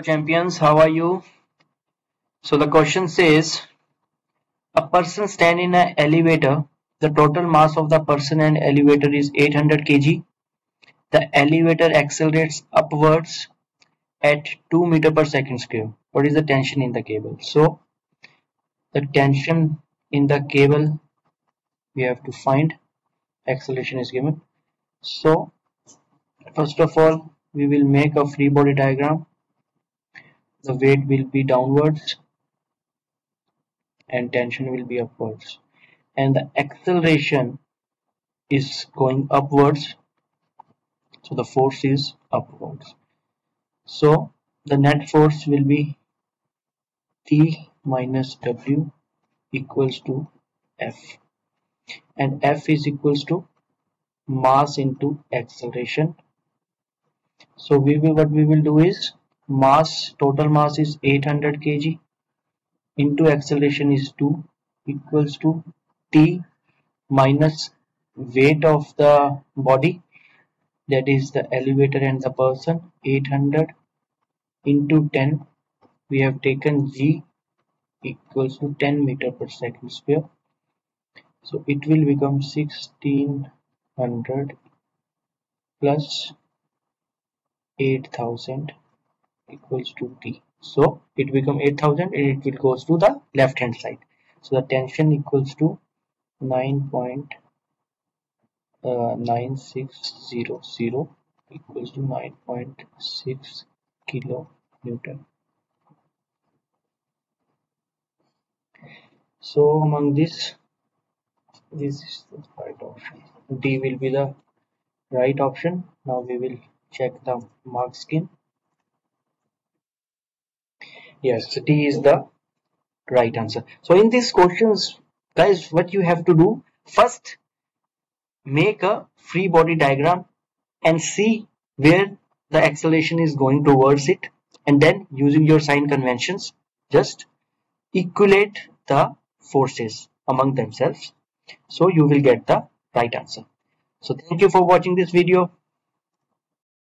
Champions, how are you? So the question says, a person stand in an elevator. The total mass of the person and elevator is 800 kg. The elevator accelerates upwards at 2 meter per second square. What is the tension in the cable? So the tension in the cable we have to find. Acceleration is given. So first of all we will make a free body diagram the weight will be downwards and tension will be upwards. And the acceleration is going upwards. So the force is upwards. So the net force will be T minus W equals to F. And F is equals to mass into acceleration. So we will what we will do is mass total mass is 800 kg into acceleration is 2 equals to t minus weight of the body that is the elevator and the person 800 into 10 we have taken g equals to 10 meter per second square so it will become 1600 plus 8000 equals to t. So it become 8000 and it will goes to the left hand side. So the tension equals to 9.9600 uh, equals to 9.6 kilo newton so among this this is the right option. D will be the right option. Now we will check the mark scheme yes d is the right answer. So in these questions guys what you have to do first make a free body diagram and see where the acceleration is going towards it and then using your sign conventions just equate the forces among themselves so you will get the right answer. So thank you for watching this video